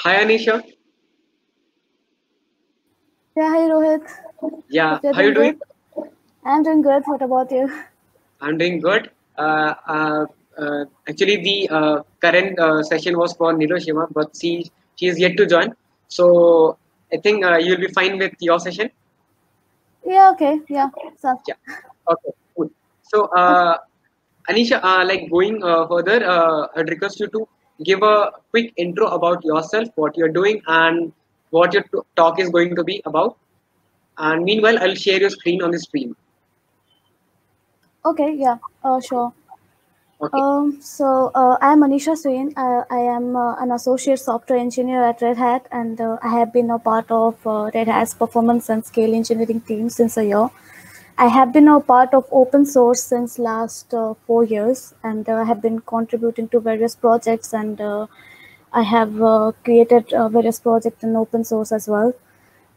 Hi, Anisha. Yeah, hi Rohit. Yeah, how you doing good. I'm doing good. What about you? I'm doing good. Uh, uh, uh, actually, the uh, current uh, session was for Niloshima, but she she is yet to join. So I think uh, you'll be fine with your session. Yeah, okay. Yeah. So, Yeah. Okay. Cool. So, uh, Anisha, uh, like going uh, further, uh, I'd request you to give a quick intro about yourself, what you're doing, and what your talk is going to be about. And meanwhile, I'll share your screen on the stream. Okay, yeah. Uh, sure. Okay. Um, so uh, I'm Anisha Swain. Uh, I am uh, an associate software engineer at Red Hat, and uh, I have been a part of uh, Red Hat's performance and scale engineering team since a year. I have been a part of open source since last uh, four years, and uh, have been contributing to various projects, and uh, I have uh, created uh, various projects in open source as well.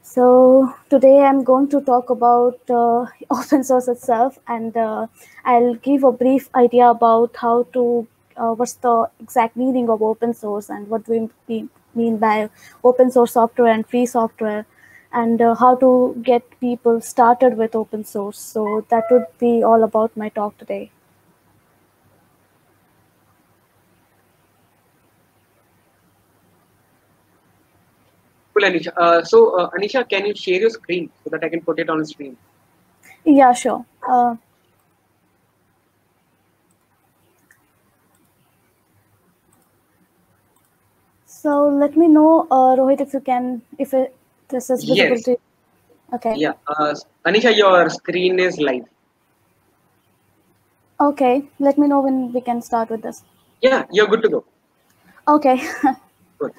So today I'm going to talk about uh, open source itself, and uh, I'll give a brief idea about how to uh, what's the exact meaning of open source and what do we mean by open source software and free software, and uh, how to get people started with open source. So that would be all about my talk today. Cool, Anisha. Uh, so, uh, Anisha, can you share your screen so that I can put it on the screen? Yeah, sure. Uh, so let me know, uh, Rohit, if you can, if it, this is visible Yes. Okay. Yeah. Uh, Anisha, your screen is live. Okay, let me know when we can start with this. Yeah, you're good to go. Okay, Good.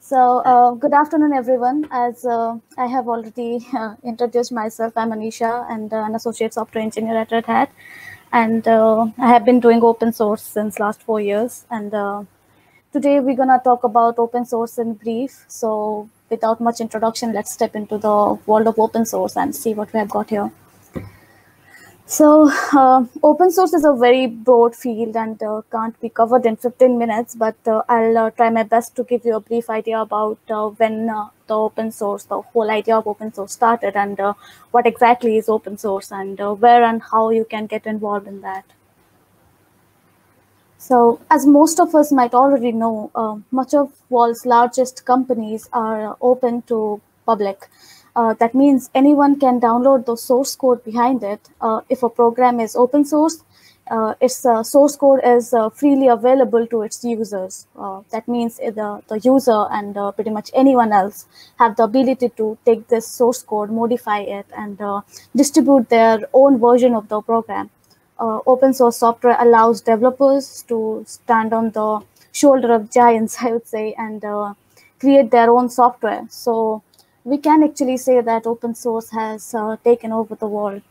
so uh, good afternoon, everyone. As uh, I have already uh, introduced myself, I'm Anisha and uh, an associate software engineer at Red Hat. And uh, I have been doing open source since last four years. And uh, today we're gonna talk about open source in brief. So without much introduction, let's step into the world of open source and see what we have got here. So, uh, open source is a very broad field and uh, can't be covered in 15 minutes, but uh, I'll uh, try my best to give you a brief idea about uh, when uh, the open source, the whole idea of open source started, and what exactly is open source, and where and how you can get involved in that. So, as most of us might already know, uh, much of world's largest companies are open to public. Uh, that means anyone can download the source code behind it. Uh, if a program is open source, uh, its uh, source code is uh, freely available to its users. That means the, the user and pretty much anyone else have the ability to take this source code, modify it, and distribute their own version of the program uh, open source software allows developers to stand on the shoulder of giants, I would say, and uh, create their own software. So we can actually say that open source has uh, taken over the world.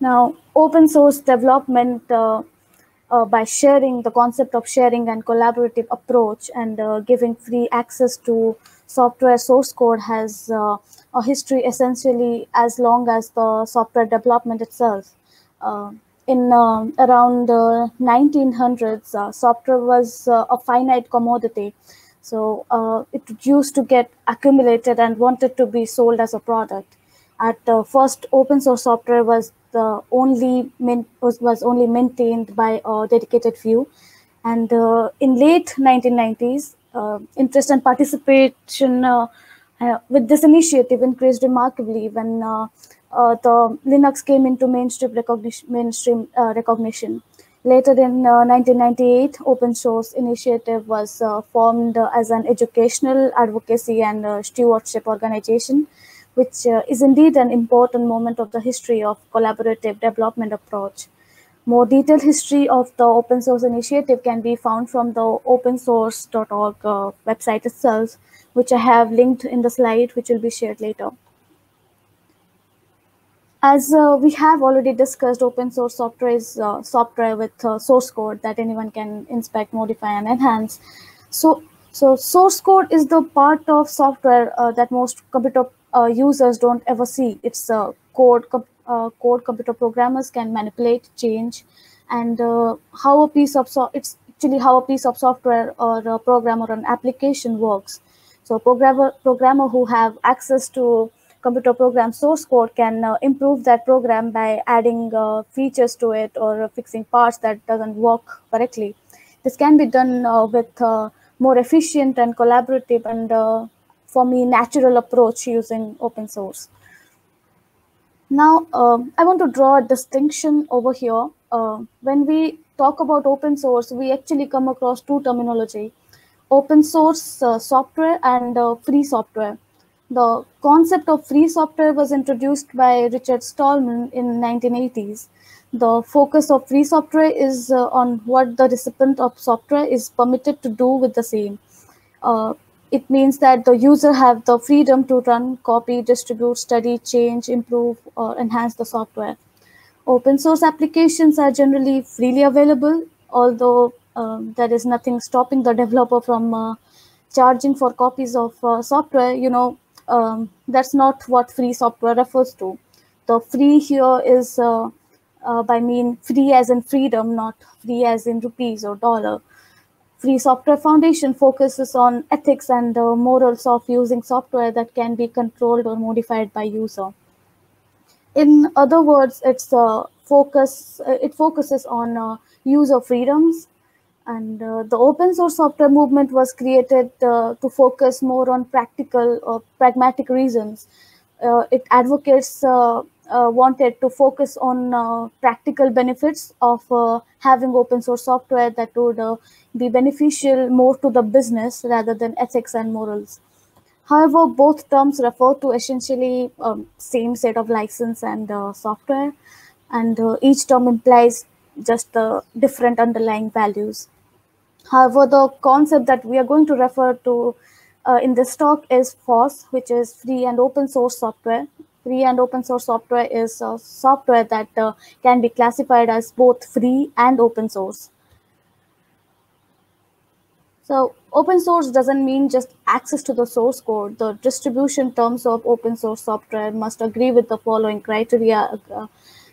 Now, open source development uh, uh, by sharing the concept of sharing and collaborative approach and uh, giving free access to software source code has uh, a history essentially as long as the software development itself. Uh, in um around uh, 1900s, uh, software was uh, a finite commodity. So uh, it used to get accumulated and wanted to be sold as a product. At uh, first, open source software was the only was, was only maintained by a dedicated few, and uh, in late 1990s, uh, interest and participation uh, uh, with this initiative increased remarkably when uh, the Linux came into mainstream recognition. Mainstream recognition. Later in uh, 1998, Open Source Initiative was uh, formed uh, as an educational advocacy and stewardship organization, which is indeed an important moment of the history of collaborative development approach. More detailed history of the open source initiative can be found from the opensource.org uh, website itself, which I have linked in the slide, which will be shared later. As uh, we have already discussed, open source software is uh, software with uh, source code that anyone can inspect, modify, and enhance. So, so source code is the part of software uh, that most computer uh, users don't ever see. It's code uh, code computer programmers can manipulate, change, and uh, how a piece of so- it's actually how a piece of software or a program or an application works. So programmer programmer who have access to computer program source code can uh, improve that program by adding uh, features to it or fixing parts that doesn't work correctly. This can be done uh, with uh, more efficient and collaborative and uh, for me natural approach using open source. Now, um, I want to draw a distinction over here. Uh, when we talk about open source, we actually come across two terminology, open source uh, software and uh, free software. The concept of free software was introduced by Richard Stallman in 1980s. The focus of free software is uh, on what the recipient of software is permitted to do with the same. It means that the user have the freedom to run, copy, distribute, study, change, improve, or enhance the software. Open source applications are generally freely available, although um, there is nothing stopping the developer from uh, charging for copies of uh, software. You know, um, that's not what free software refers to. The free here is uh, uh, by mean free as in freedom, not free as in rupees or dollar. Free Software Foundation focuses on ethics and uh, morals of using software that can be controlled or modified by user. In other words, it's uh, focus. It focuses on uh, user freedoms, and uh, the open source software movement was created uh, to focus more on practical or pragmatic reasons. Uh, it advocates uh, uh, wanted to focus on practical benefits of having open source software that would be beneficial more to the business rather than ethics and morals. However, both terms refer to essentially um, same set of license and uh, software, and uh, each term implies just uh, different underlying values. However, the concept that we are going to refer to uh, in this talk is FOSS, which is free and open source software. Free and open source software is uh, software that uh, can be classified as both free and open source. So open source doesn't mean just access to the source code. The distribution terms of open source software must agree with the following criteria uh,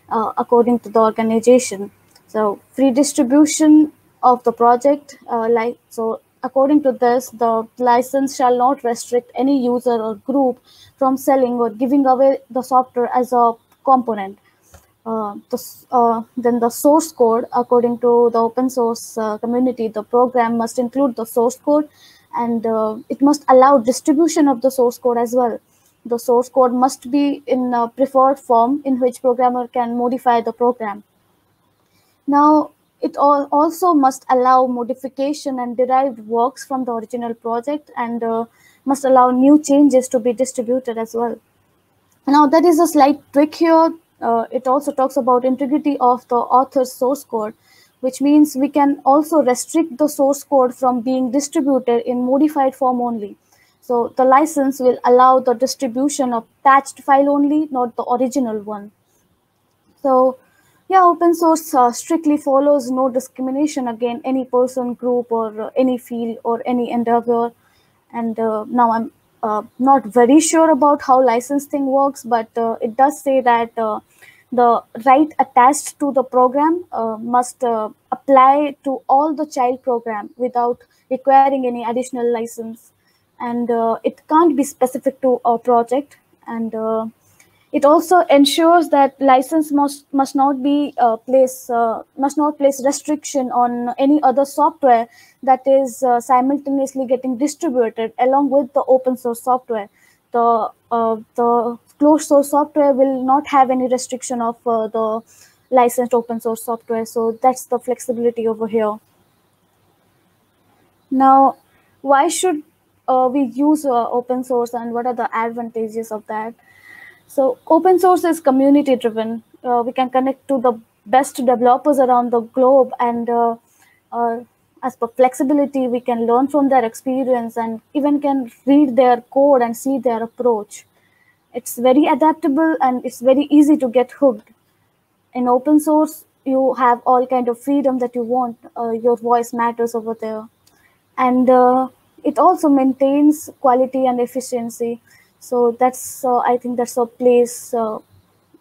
uh, according to the organization. So free distribution of the project, uh, like so according to this, the license shall not restrict any user or group from selling or giving away the software as a component. Uh, the, uh, then the source code, according to the open source uh, community, the program must include the source code and uh, it must allow distribution of the source code as well. The source code must be in a preferred form in which programmer can modify the program. Now, it also must allow modification and derived works from the original project and uh, must allow new changes to be distributed as well. Now, there is a slight trick here uh, it also talks about integrity of the author's source code, which means we can also restrict the source code from being distributed in modified form only. So the license will allow the distribution of patched file only, not the original one. So yeah, open source uh, strictly follows no discrimination against any person, group, or uh, any field or any endeavor. And uh, now I'm uh, not very sure about how licensing works, but uh, it does say that uh, the right attached to the program must apply to all the child program without requiring any additional license. And it can't be specific to a project. And it also ensures that license must must not be uh, place uh, must not place restriction on any other software that is uh, simultaneously getting distributed along with the open source software. The the closed source software will not have any restriction of the licensed open source software. So that's the flexibility over here. Now why should uh, we use uh, open source and what are the advantages of that so open source is community driven. Uh, we can connect to the best developers around the globe and uh, uh, as per flexibility, we can learn from their experience and even can read their code and see their approach. It's very adaptable and it's very easy to get hooked. In open source, you have all kind of freedom that you want. Uh, your voice matters over there. And uh, it also maintains quality and efficiency so that's uh, i think that's a place uh,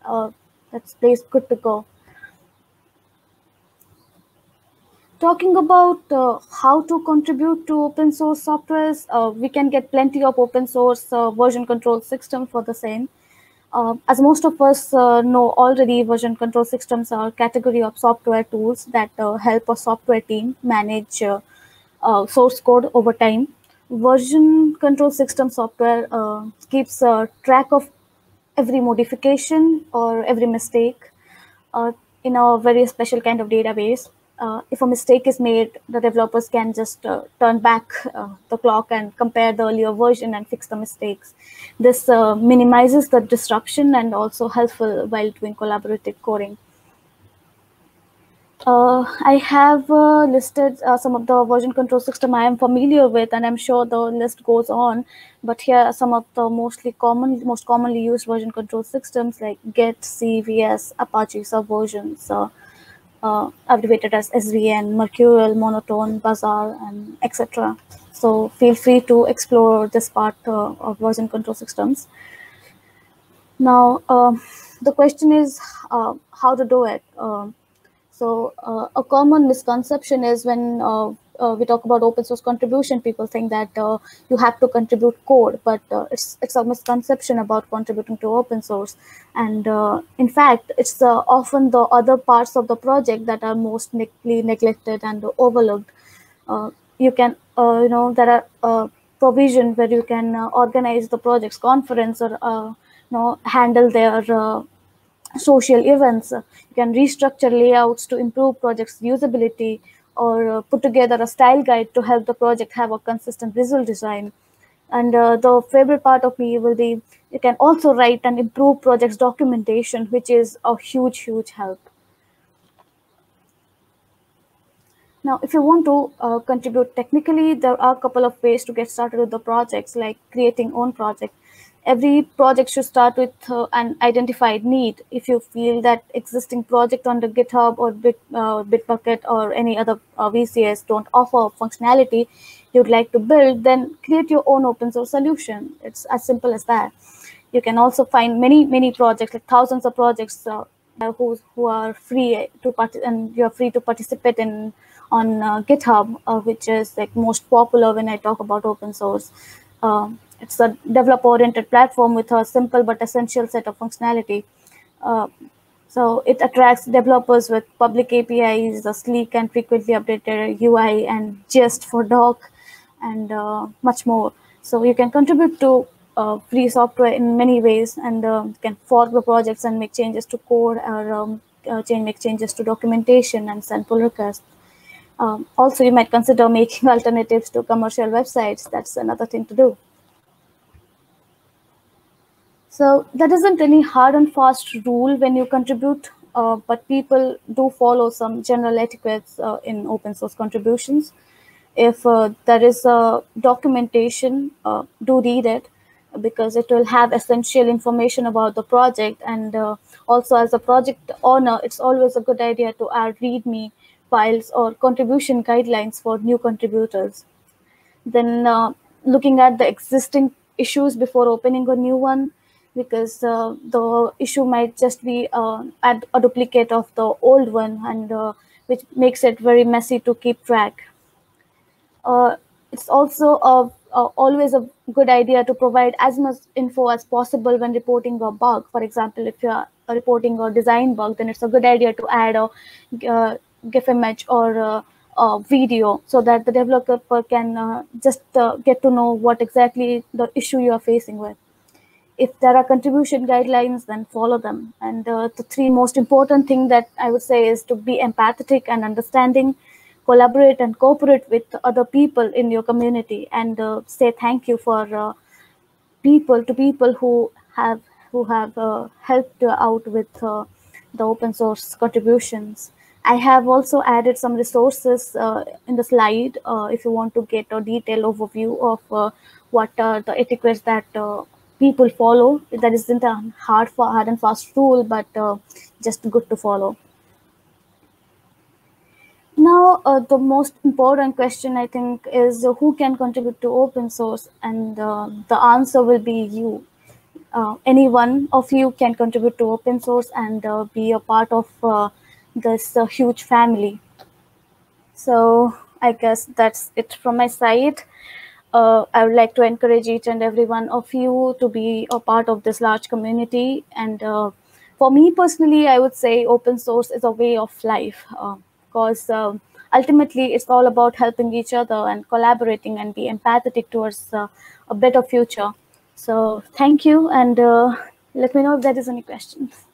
uh, that's place good to go talking about uh, how to contribute to open source softwares, uh, we can get plenty of open source uh, version control system for the same. Uh, as most of us know already, version control systems are category of software tools that help a software team manage source code over time. Version control system software keeps track of every modification or every mistake in a very special kind of database uh, if a mistake is made, the developers can just uh, turn back uh, the clock and compare the earlier version and fix the mistakes. This uh, minimizes the disruption and also helpful while doing collaborative coding. Uh, I have uh, listed some of the version control system I am familiar with, and I'm sure the list goes on. But here are some of the mostly common, most commonly used version control systems like Git, CVS, Apache Subversions, uh, abbreviated as SVN, Mercurial, Monotone, Bazaar, and etc. So feel free to explore this part uh, of version control systems. Now, uh, the question is uh, how to do it. So uh, a common misconception is when uh, uh, we talk about open source contribution, people think that uh, you have to contribute code, but uh, it's it's a misconception about contributing to open source. And uh, in fact, it's often the other parts of the project that are most ne- neglected and overlooked. You can, you know, there are provision where you can organize the project's conference or you know handle their social events. You can restructure layouts to improve project's usability or uh, put together a style guide to help the project have a consistent visual design. And uh, the favorite part of me will be you can also write and improve projects documentation, which is a huge, huge help. Now, if you want to uh, contribute technically, there are a couple of ways to get started with the projects, like creating own project every project should start with uh, an identified need. If you feel that existing project on the GitHub or Bit, uh, Bitbucket or any other uh, VCS don't offer functionality you'd like to build, then create your own open source solution. It's as simple as that. You can also find many, many projects, like thousands of projects uh, who, who are free to part and you're free to participate in on uh, GitHub, uh, which is like most popular when I talk about open source. Um, it's a developer-oriented platform with a simple but essential set of functionality. Uh, so it attracts developers with public APIs, a sleek and frequently updated UI, and just for doc, and uh, much more. So you can contribute to uh, free software in many ways, and uh, can fork the projects and make changes to code, or um, uh, change make changes to documentation and send pull requests. Um, also, you might consider making alternatives to commercial websites. That's another thing to do. So there isn't any hard and fast rule when you contribute, uh, but people do follow some general etiquettes uh, in open source contributions. If uh, there is a documentation, uh, do read it because it will have essential information about the project. And uh, also as a project owner, it's always a good idea to add README files or contribution guidelines for new contributors. Then uh, looking at the existing issues before opening a new one, because uh, the issue might just be uh, a duplicate of the old one and uh, which makes it very messy to keep track. Uh, it's also a, a, always a good idea to provide as much info as possible when reporting a bug. For example, if you're reporting a design bug, then it's a good idea to add a, uh, GIF image or a, video so that the developer can uh, just get to know what exactly the issue you are facing with if there are contribution guidelines, then follow them. And uh, the three most important thing that I would say is to be empathetic and understanding, collaborate and cooperate with other people in your community, and uh, say thank you for uh, people to people who have who have uh, helped out with uh, the open source contributions. I have also added some resources uh, in the slide if you want to get a detailed overview of what are the etiquettes that people follow. That isn't a hard, hard and fast rule, but uh, just good to follow. Now, uh, the most important question I think is uh, who can contribute to open source, and uh, the answer will be you. Uh, any one of you can contribute to open source and uh, be a part of this huge family. So I guess that's it from my side. Uh, I would like to encourage each and every one of you to be a part of this large community. And uh, for me personally, I would say open source is a way of life because uh, um, ultimately it's all about helping each other and collaborating and be empathetic towards uh, a better future. So thank you and uh, let me know if there is any questions.